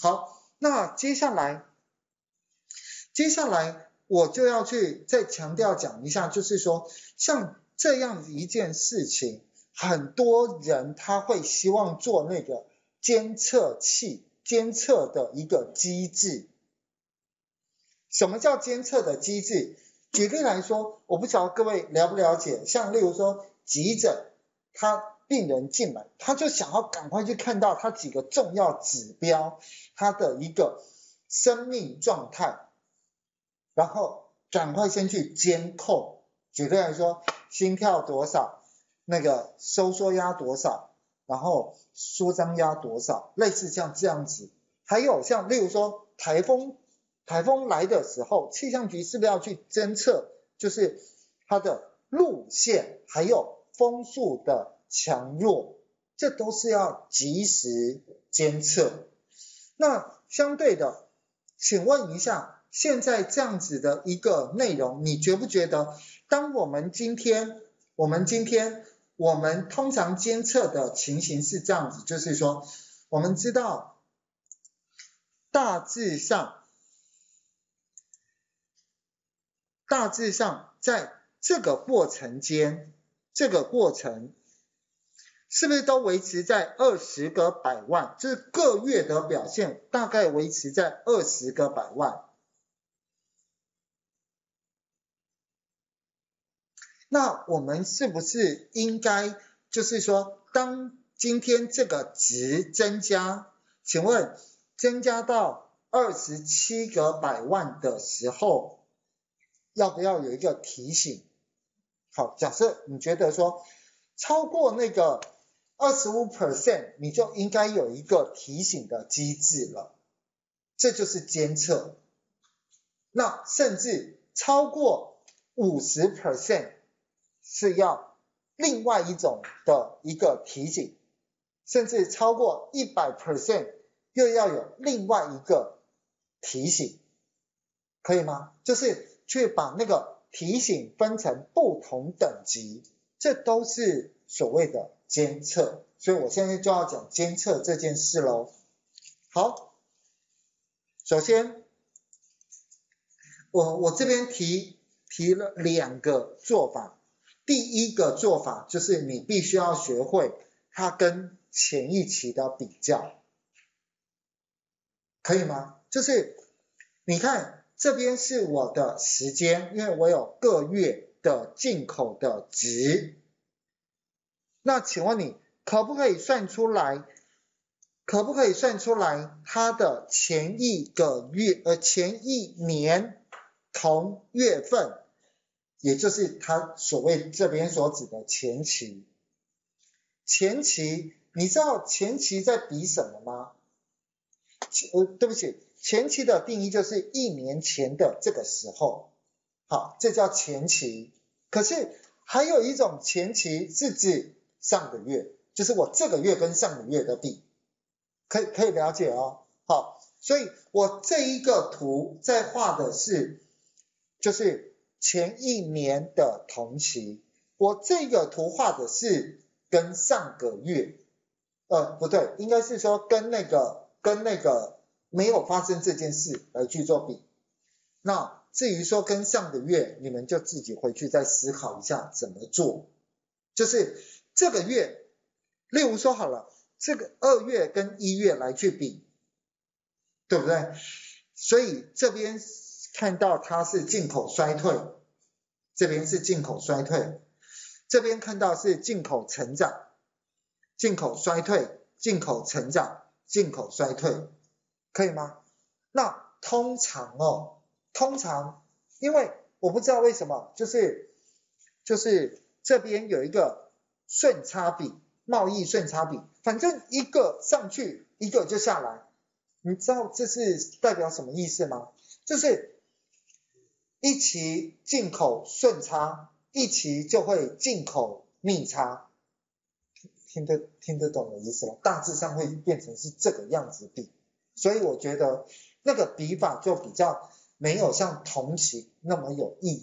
好，那接下来，接下来我就要去再强调讲一下，就是说像这样一件事情，很多人他会希望做那个监测器，监测的一个机制。什么叫监测的机制？举例来说，我不晓得各位了不了解，像例如说急诊，它病人进来，他就想要赶快去看到他几个重要指标，他的一个生命状态，然后赶快先去监控。举例来说，心跳多少，那个收缩压多少，然后舒张压多少，类似像这样子。还有像例如说台风。台风来的时候，气象局是不是要去侦测，就是它的路线，还有风速的强弱，这都是要及时监测。那相对的，请问一下，现在这样子的一个内容，你觉不觉得，当我们今天，我们今天，我们通常监测的情形是这样子，就是说，我们知道大致上。大致上，在这个过程间，这个过程是不是都维持在二十个百万？就是个月的表现大概维持在二十个百万。那我们是不是应该，就是说，当今天这个值增加，请问增加到二十七个百万的时候？要不要有一个提醒？好，假设你觉得说超过那个二十五 percent，你就应该有一个提醒的机制了，这就是监测。那甚至超过五十 percent 是要另外一种的一个提醒，甚至超过一百 percent 又要有另外一个提醒，可以吗？就是。去把那个提醒分成不同等级，这都是所谓的监测，所以我现在就要讲监测这件事喽。好，首先我我这边提提了两个做法，第一个做法就是你必须要学会它跟前一期的比较，可以吗？就是你看。这边是我的时间，因为我有个月的进口的值。那请问你可不可以算出来？可不可以算出来它的前一个月呃前一年同月份，也就是它所谓这边所指的前期。前期你知道前期在比什么吗？呃，对不起。前期的定义就是一年前的这个时候，好，这叫前期。可是还有一种前期是指上个月，就是我这个月跟上个月的比，可以可以了解哦。好，所以我这一个图在画的是，就是前一年的同期。我这个图画的是跟上个月，呃，不对，应该是说跟那个跟那个。没有发生这件事来去做比，那至于说跟上个月，你们就自己回去再思考一下怎么做。就是这个月，例如说好了，这个二月跟一月来去比，对不对？所以这边看到它是进口衰退，这边是进口衰退，这边看到是进口成长，进口衰退，进口成长，进口衰退。可以吗？那通常哦，通常，因为我不知道为什么，就是就是这边有一个顺差比，贸易顺差比，反正一个上去，一个就下来，你知道这是代表什么意思吗？就是一期进口顺差，一期就会进口逆差，听得听得懂的意思吗？大致上会变成是这个样子比。所以我觉得那个笔法就比较没有像同期那么有意义。